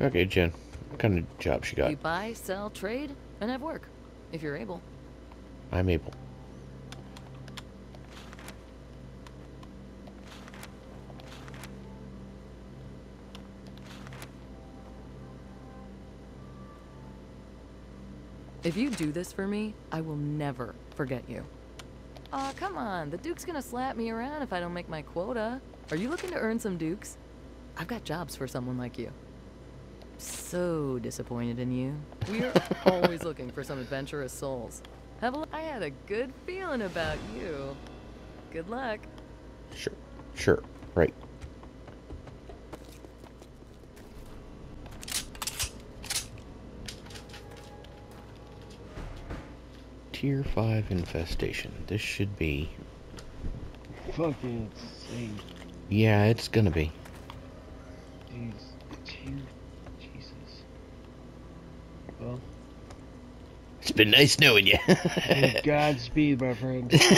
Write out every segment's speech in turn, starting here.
Okay, Jen. What kind of job she got? You buy, sell, trade, and have work. If you're able. I'm able. If you do this for me, I will never forget you. Aw, come on. The Duke's gonna slap me around if I don't make my quota. Are you looking to earn some Dukes? I've got jobs for someone like you. So disappointed in you. We're always looking for some adventurous souls. Have a I had a good feeling about you. Good luck. Sure. Sure. Right. Tier 5 infestation. This should be... Fucking insane. Yeah, it's gonna be. Jeez. Jeez. Jesus. Well, It's been nice knowing you. Godspeed, my friend. Just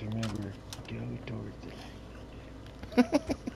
remember, go towards the light.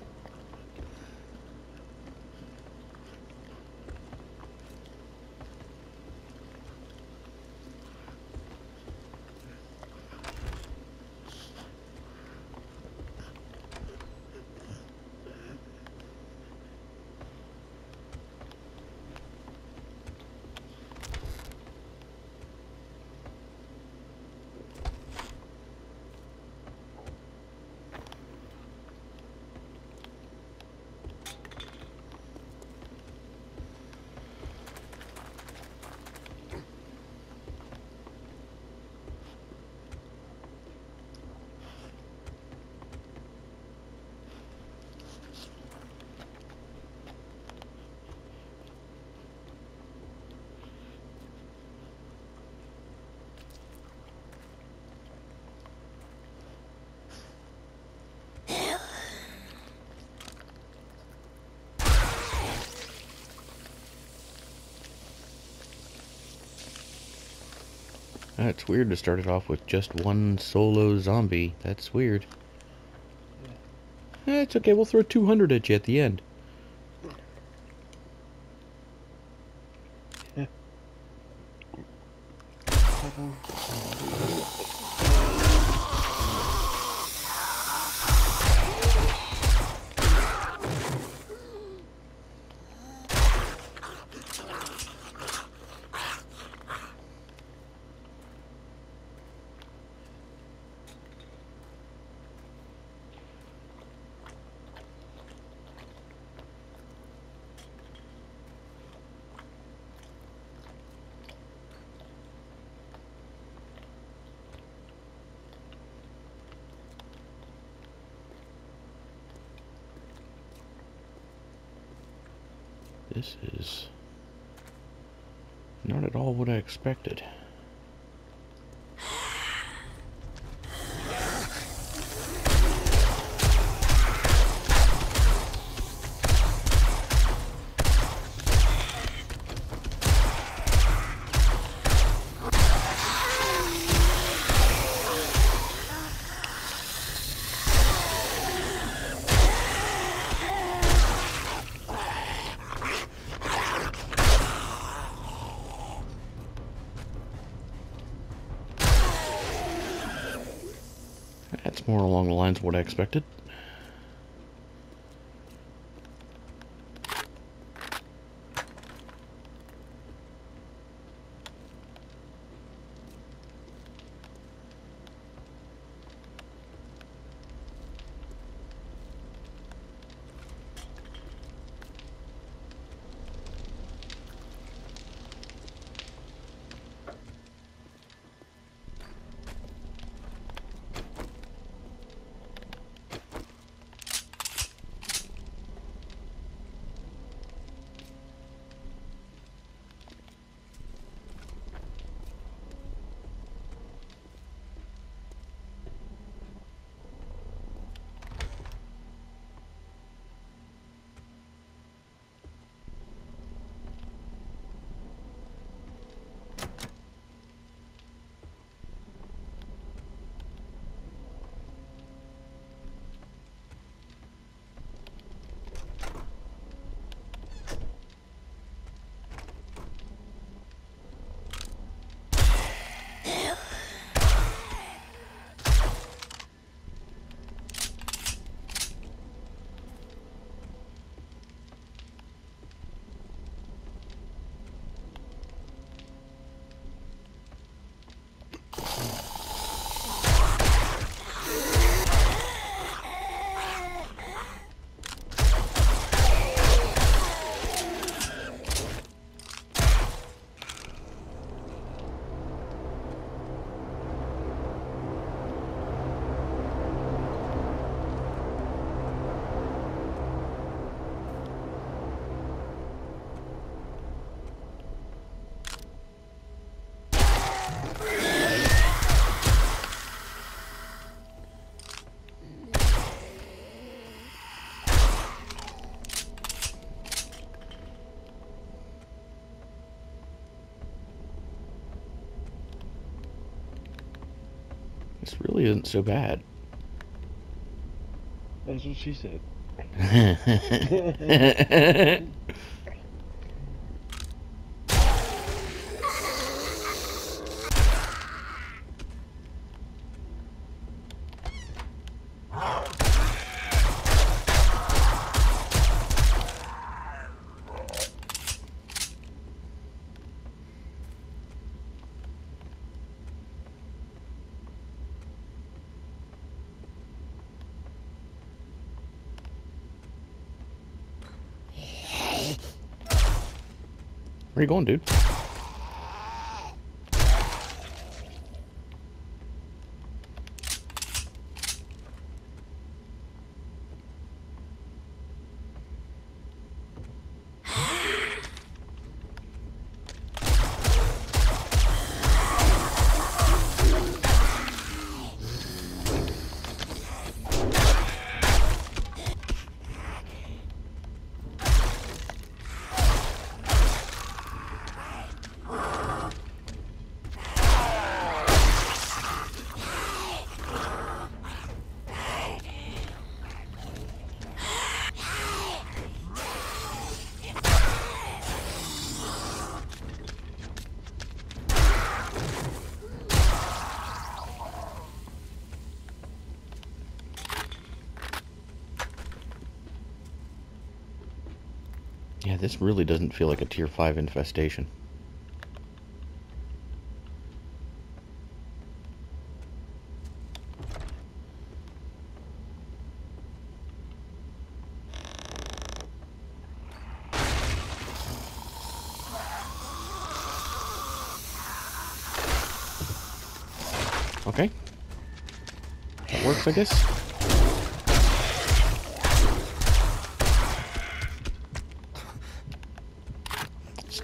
That's weird to start it off with just one solo zombie. That's weird. Eh, it's okay, we'll throw 200 at you at the end. This is not at all what I expected. That's more along the lines of what I expected. This really isn't so bad. That's what she said. Where you going, dude? Yeah, this really doesn't feel like a tier 5 infestation. Okay. That works, I guess.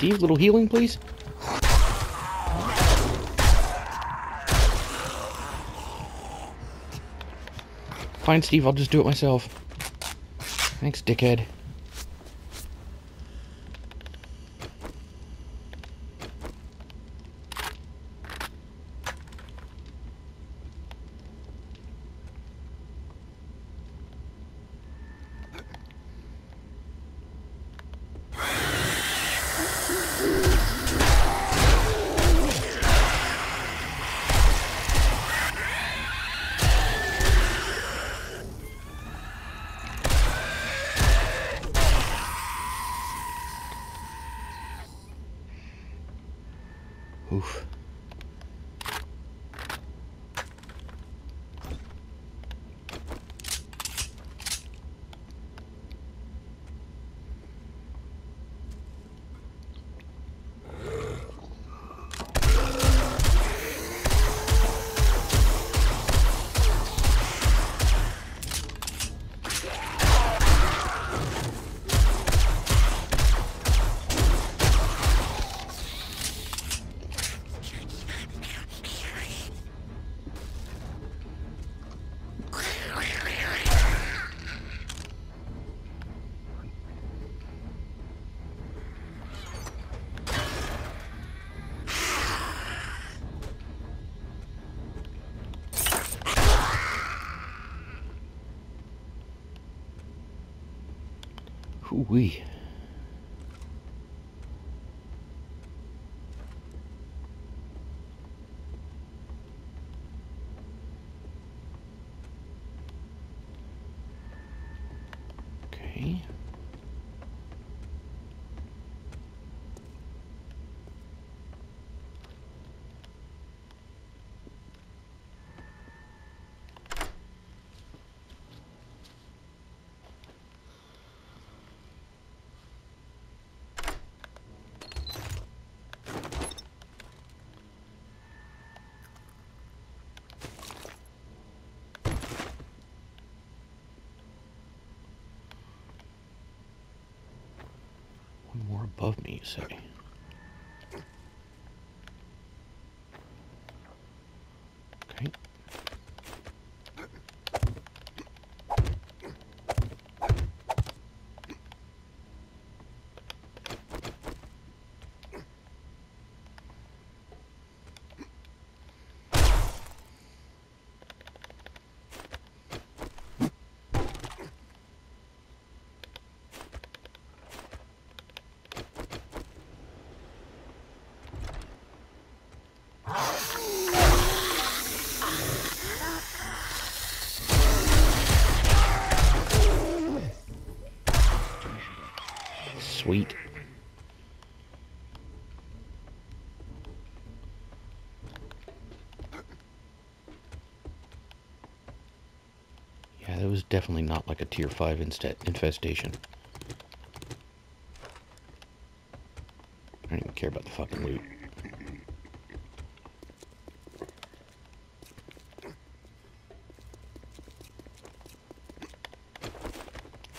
Steve, little healing, please? Fine, Steve, I'll just do it myself. Thanks, dickhead. Ooh-wee. Okay. One more above me, you say? Okay. Definitely not like a tier 5 insta infestation. I don't even care about the fucking loot.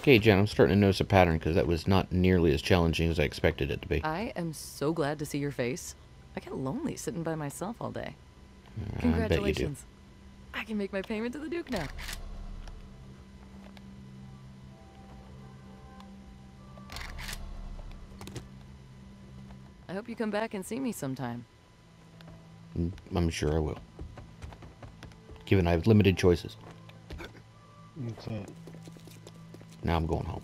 Okay, Jen, I'm starting to notice a pattern because that was not nearly as challenging as I expected it to be. I am so glad to see your face. I get lonely sitting by myself all day. Mm, I do. Congratulations. I can make my payment to the Duke now. I hope you come back and see me sometime. Mm, I'm sure I will. Given I have limited choices. What's that? Now I'm going home.